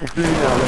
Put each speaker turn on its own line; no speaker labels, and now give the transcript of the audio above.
Ich will ja.